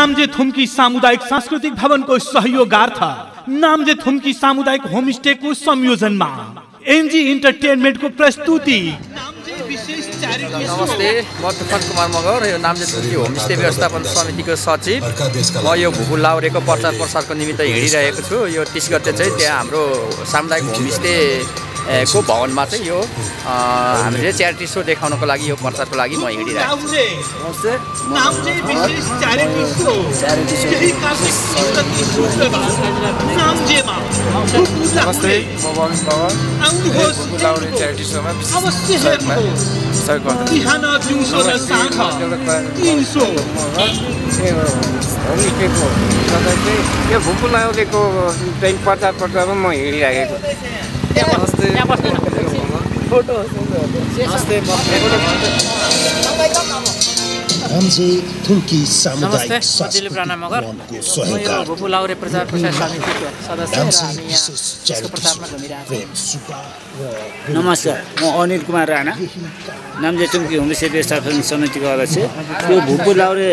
नामजे थुम्की सामुदायिक सांस्कृतिक भवनको सहयोगार्थ नामजे थुम्की सामुदायिक होमस्टेको संयोजनमा एनजी इन्टरटेनमेन्टको प्रस्तुति। नमस्ते। म तुफान कुमार मगर यो नामजेतुकी होमस्टे व्यवस्थापन समितिको सचिव। म यो भुपु लाउरेको प्रचार प्रसारको निमित्त हिँडिरहेको छु। यो तिस गते चाहिँ त्यहाँ हाम्रो सामुदायिक होमस्टे को भवनमा चाहिँ यो अ, हामीले च्यारिटी सो देखाउनको लागि यो प्रचारको लागि म हिँडिरहेको छु। भुपु लाउलेको चाहिँ प्रचार प्रचारमा म हिँडिराखेको नमस्ते नमस्ते हमसे थुम्की सामुदायिक नमस्ते म दिलीप राणा मगर भवनको म यो सहयोगार्थ भुपु लाउरे प्रचार प्रसार समितिको सदस्य र नाम्चे हामी यहाँ विशेष यसको च्यारिटी प्रचारमा सो घुमिरहेको प्रेम सुब्बा र नमस्कार म अनिल कुमार राणा नामजेचुम्की होमस्टे व्यवस्थापन समितिको अध्यक्ष यो भुपु लाउरे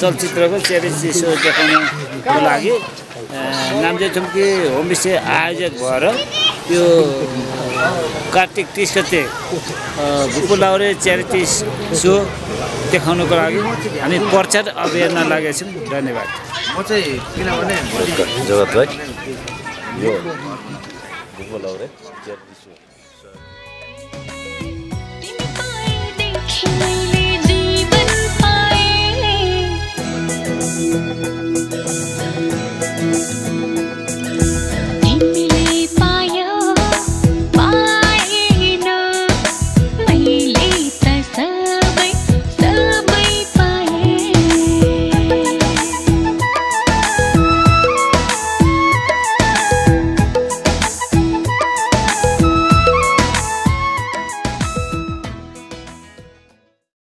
चलचित्रको च्यारिटी सो देखाउनको लागि अ, नामजेचुम्की होमस्टे आयोजक भएर यो कार्तिक तिस गते भुपु लाउरे च्यारिटी सो देखाउनको लागि हामी प्रचार अभियानमा लागेका छौँ। धन्यवाद। म चाहिँ किनभने जगत भाइ। यो भुपो लाउरे